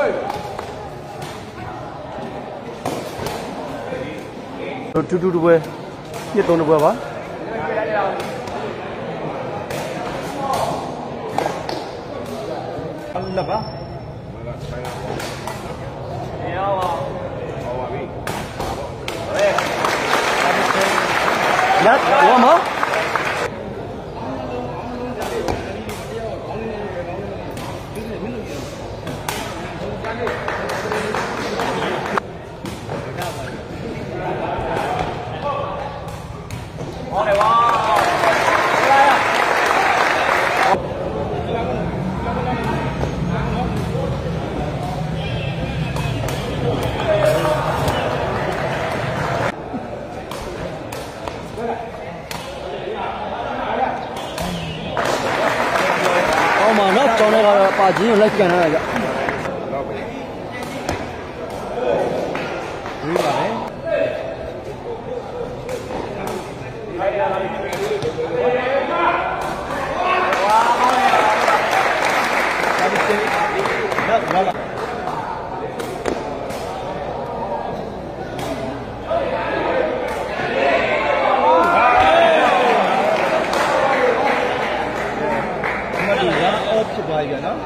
တူတူတူပွဲပြည့်သုံးတပွဲပါလက်ပါ ထဲကတော့ပါချင်းကိုလိုက်ကန်ထားတာကြဝေးပါလေဒီမှာဒီကအော်ဖြစ်သွားပြီဗျာနော်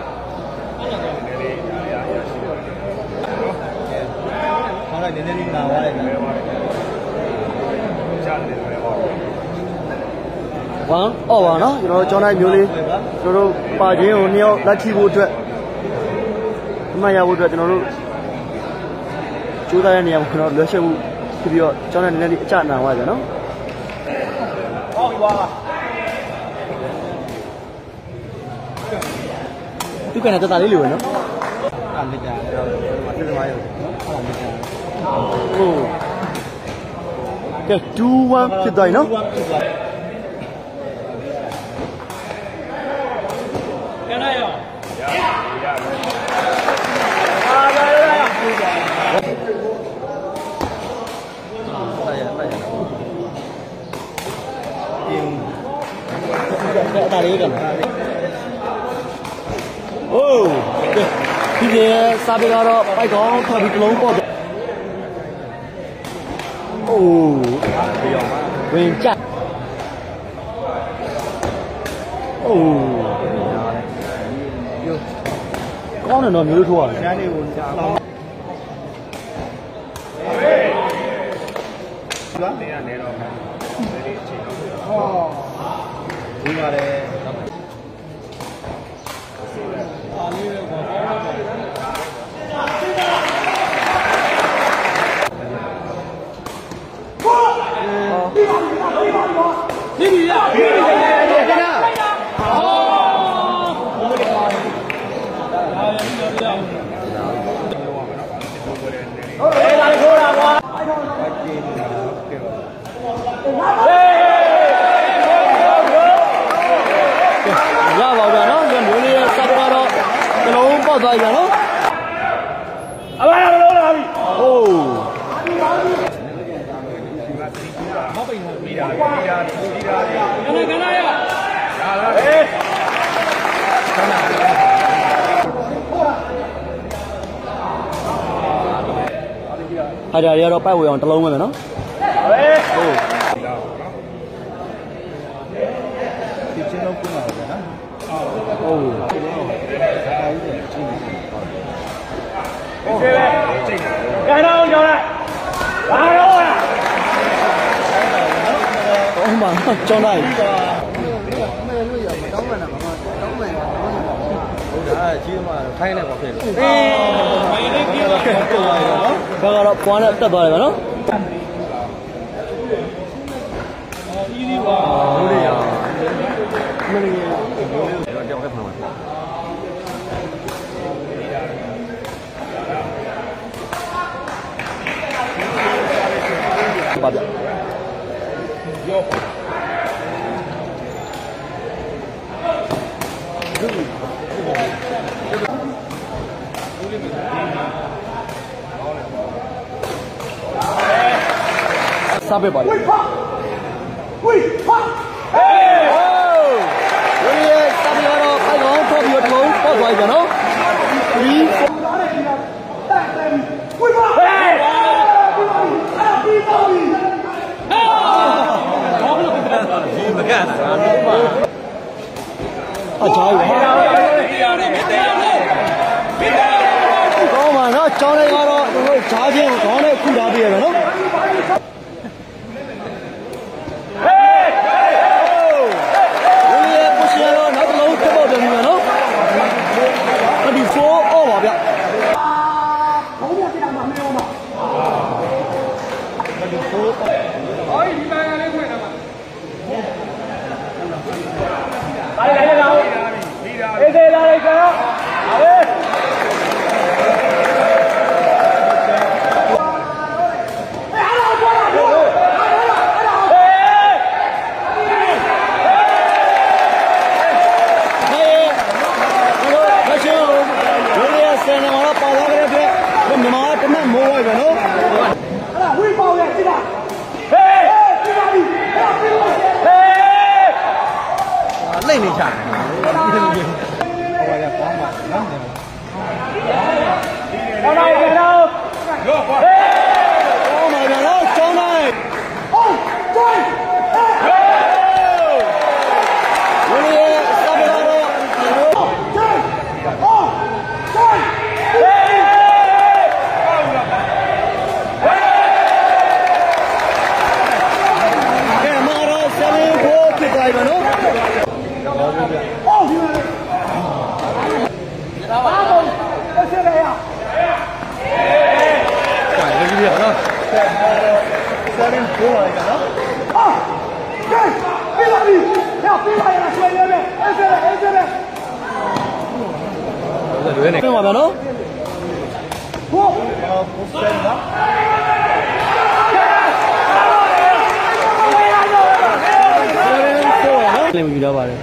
ခေါင်းလိုက်နည်းနည်းလေးနာသွားတယ်ဗျာ ဝမ်အော်ပါနော်ကျွန်တော်ကျောင်းတိုင်းမျိုးလေးကျွန်တော်တို့ပါချင်းကိုနှစ်ယောက်လက်ထိဖို့အတွက်အမှတ်ရဖို့အတွက်ကျွန်တော်တို့ကျိုးသားတဲ့နေရာမှာကျွန်တော်လွှဲချက်မှုဖြစ်ပြီးတော့ကျောင်းတိုင်းနည်းနည်းလေးအကျနာသွားကြနော်သူကလည်းတတလေးလိုပဲနော်အမေကြာတော့ဒီမှာရောနော်အမေကြာဟိုကဲ2-1ဖြစ်သွားပြီနော် အဲ့ဒါလေးကနော်။အိုးဒီဒီစာပေကတော့ပိုက်ကောင်းထွက်ပြီးတစ်လုံးပေါ့။အိုးဝင်ကြ။အိုးကောင်းတယ်နော်မျိုးလို့ထိုးရတယ်။ကျန်းလေးကိုလောင်းဘာနေရနေတော့ဟော ဒီပါလေရပါဗျာနော်ကျွန်တော်မျိုးလေးရဲ့စပ်ကတော့တစ်လုံးပေါက်သွားပြီဗျာနော်အမရမလို့လာပြီဟိုးဟာ ဒါတွေကတော့ပိုက်ဝေအောင်တစ်လုံးပဲမယ်နော်ဟိုးဒီချင်းတော့ပြမှာပဲနော်ဟုတ်ကဲ့ကန်တော့ကြောင်းလိုက်ဘာတော့လဲဟောမှာကြောင်းလိုက် ဟုတ်တာကြီးမှထိုင်းနေပါဖြစ်လို့အေးမိုင်းလေးပြောတော့ပြသွားရနော်ဘာကတော့ပွားနဲ့တက်သွားတယ်ဗျနော်အော် easy ပါလို့ရမင်းကြီးကြောင်းဖက်ဖမ်းပါပါဗျ စားပဲပါလေဝိဖဝိဖဟေးဝိရဲ့စားပဲတော့ဖိုက်ကောင်းထောက်ပြီးတော့တလုံးပေါက်သွားပြီဗျနော်အကြောင်းပါကောင်းပါနော်ကျောင်းလေးကတော့တို့ဂျားချင်းကိုခေါင်းနဲ့ခုထားပြရမယ်နော်ဟေးဟေးရဲ့ကိုရှင်ရောနောက်တစ်လုံးထပ်ပေါက်တယ်ပြီနော်34အော်ပါဗျဟေးတို့မရှင်တို့ရဲ့ဆန်နေမှာပါသွားကြတဲ့အတွက်ဒီမြန်မာ တမတ်မိုးဝိုက်ပဲနော် လိမ့်နေချတယ် ကောင်းပါဗျာနော်ကျောင်းတိုင်းဟုတ်တိုင်းဟေးတို့ရဲ့စပယ်တော့ကဲမာတော့ဆယ်ဖို့ဖြစ်သွားပြီနော် ကြာတယ်ကြီးရနော် လွယ်နေ ပြန်ပါဗျာနော်လင်းယူတော့ပါတယ်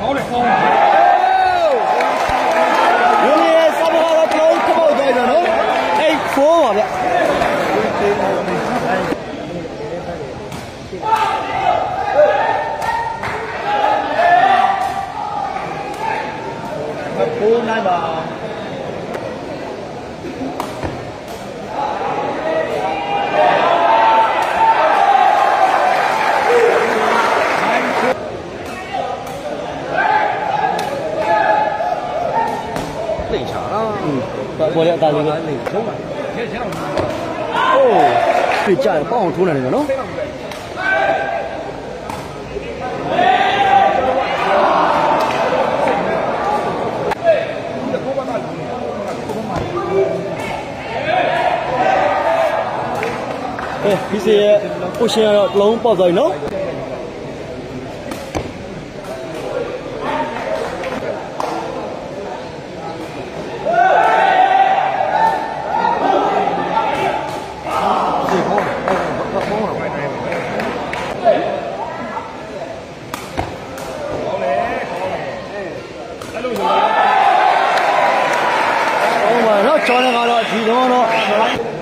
ကောင်းတယ်ကောင်းတယ်ဒီနေ့စပါးတော့တော့ထပ်ပေါက်ကြတယ်နော်အေး4ပါဗျ ပိုးနိုင်ပါလိမ့်ချတာပေါ်ရအသားလေးကလိမ့်ချုံးပါအိုးပြကြရပေါအောင်ထိုးနေတယ်နော် အဲဒီစီရဲ့ပိုရှင်ကတော့တစ်လုံးပေါက်သွားပြီနော်။ဟုတ်ပါတော့ကျောင်းထဲကတော့ဒီတော့တော့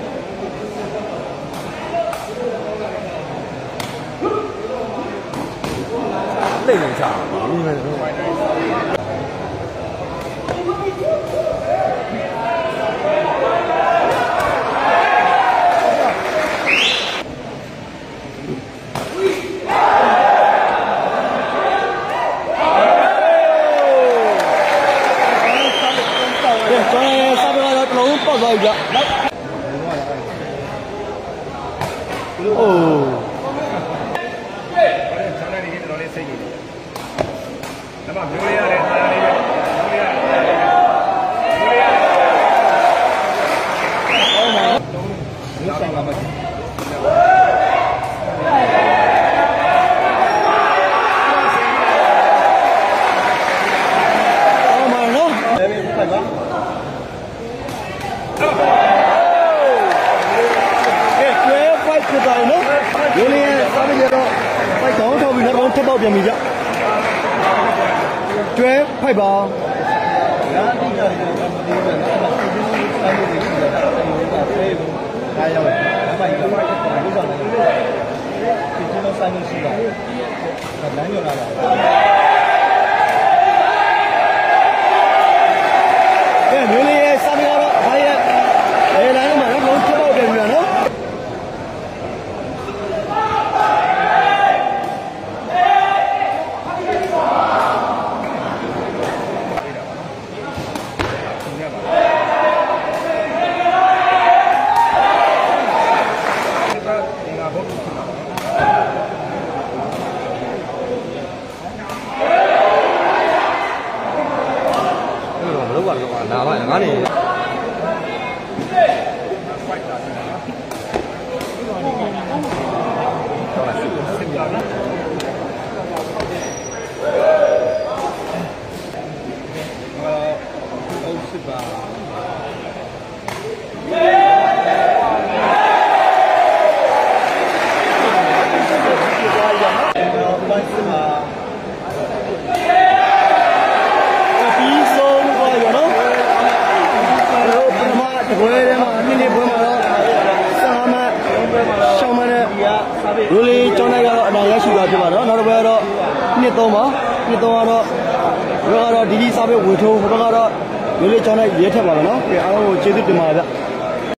လိမ့်နေ မှမျိုးလေးရတဲ့အားလေးပဲမျိုးလေးရတဲ့အားလေးပဲမျိုးလေးရတဲ့အားလေးပဲဟုတ်ပါဘူးလောက်ပါပါဖြစ်သွားတယ်နော်ရိုးလေးရဲ့စားပြီးရတော့ပိုက်တော့ထောက်ပြီးနောက်ကောင်းထပ်ပေါက်ပြန်ပြီကြ 12 5ပါရာတိကရာတိကရာတိကဒါရောက်တယ်။ဘာမှမလုပ်ဘူး။ဒီလိုဆောင်နေတာ။ဒီလိုဆောင်နေတာ။ဒါလမ်းရောက်လာတာ။ ဟုတ်စစ်ပါ ပြီးဆုံးသွားရောနော်ကျွန်တော်ပထမတပွဲထဲမှာအနည်းနည်းပွဲမှာတော့ဆာမတ်ရှောင်းမနဲ့ရိုးလေးကျောင်းတိုင်းကတော့အနိုင်ရရှိသွားဖြစ်ပါတော့နောက်တစ်ပွဲကတော့ နှစ်သုံးပါနှစ်သုံးကတော့ဘယ်ကတော့ဒီဒီစားပဲဝေထုံးဘယ်ကတော့ရိုးလေးကျောင်းတိုင်းရဲထက်ပါတော့နော်အားလုံးကိုကျေးဇူးတင်ပါတယ်ဗျ